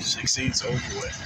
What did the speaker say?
Sixteen's over with.